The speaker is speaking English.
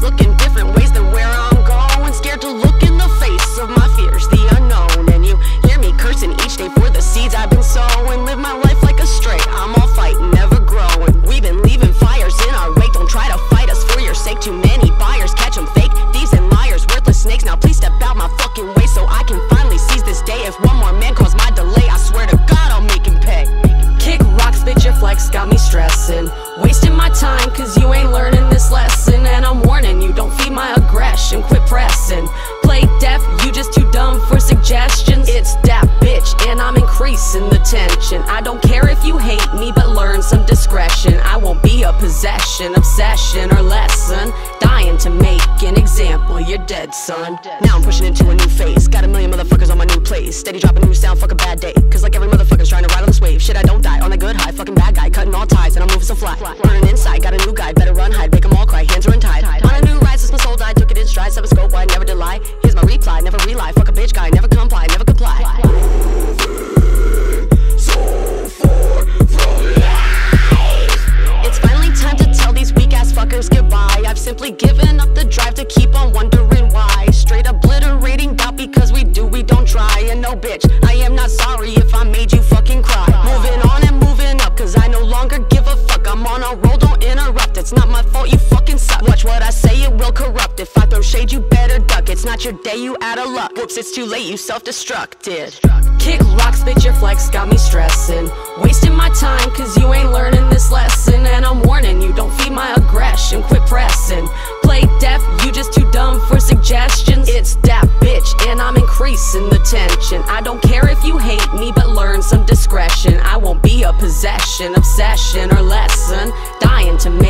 looking different ways than where I'm going. Scared to look in the face of my fears, the unknown. And you hear me cursing each day for the seeds I've been sowing. Live my life like a stray, I'm all fighting, never growing. We've been leaving fires in our wake. Don't try to fight us for your sake. Too many buyers catch them fake. Thieves and liars, worthless snakes. Now please step out my fucking way so I can finally seize this day. If one more man calls my delay, I swear to God I'll make him pay. Kick rocks, bitch, your flex got me stressing. Wasting my time, cause you ain't learning aggression, quit pressing. Play deaf, you just too dumb for suggestions. It's that bitch, and I'm increasing the tension. I don't care if you hate me, but learn some discretion. I won't be a possession, obsession, or lesson. Dying to make an example, you're dead, son. Now I'm pushing into a new phase. Got a million motherfuckers on my new place. Steady dropping new sound, fuck a bad day. Cause like every motherfucker's trying to ride on this wave. Shit, I don't die on a good high. Fucking bad guy, cutting all ties, and I'm moving so fly. Burning inside, got a bitch guy, never comply, never comply. It's finally time to tell these weak ass fuckers goodbye. I've simply given up the drive to keep on wondering interrupt. It's not my fault, you fucking suck. Watch what I say, it will corrupt. If I throw shade, you better duck. It's not your day, you out of luck. Whoops, it's too late, you self destructed. Kick rocks, bitch, your flex got me stressing. Wasting my time, cause you ain't learning this lesson. And I'm warning you, don't feed my aggression. Quit pressing. Play deaf, you just too dumb for suggestions. It's that bitch, and I'm increasing the tension. I don't care if you hate me, but learn some discretion. I won't be a possession, obsession, or lesson trying to make